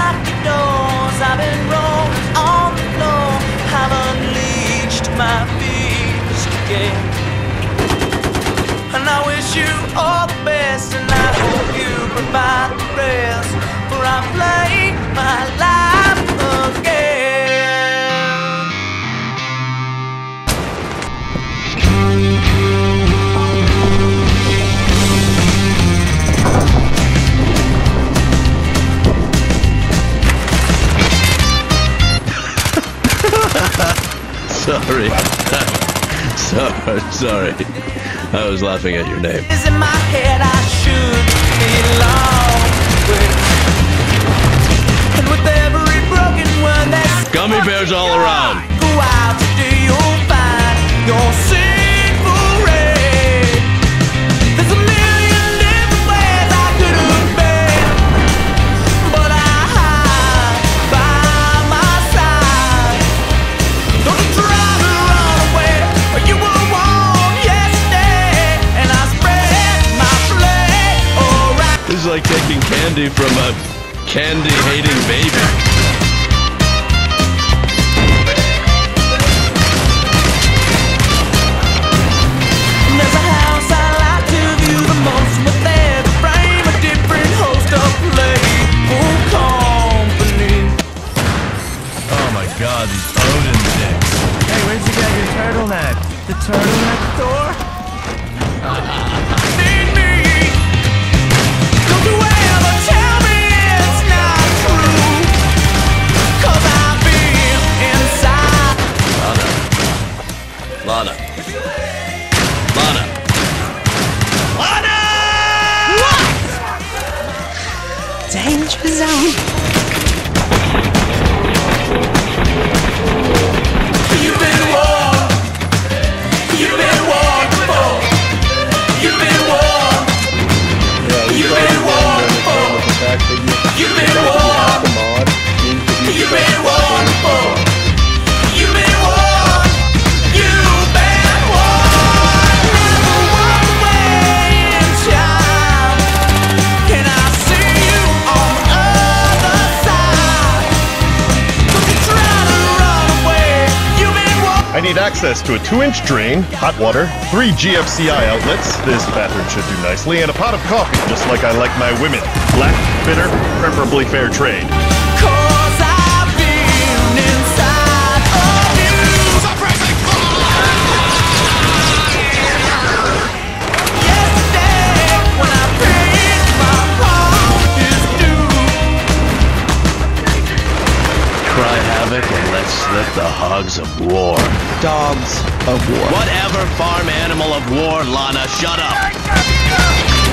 locked the doors. I've been rolling on the floor. I've unleashed my beast again. And I wish you all the best, and I hope you provide the rest. For I'm Sorry. sorry, sorry. I was laughing at your name. is in my head I should belong with. With every broken word that's Gummy bears all around. Candy from a candy-hating baby. There's a house I like to view the most, but there's a frame, a different host of playful company. Oh my god, these Odin dicks. Hey, where'd you get your turtleneck? The turtleneck Danger zone. Need access to a 2-inch drain, hot water, three GFCI outlets, this bathroom should do nicely, and a pot of coffee, just like I like my women. Black, bitter, preferably fair trade. Havoc and let's slip the hogs of war. Dogs of war. Whatever farm animal of war, Lana, shut up.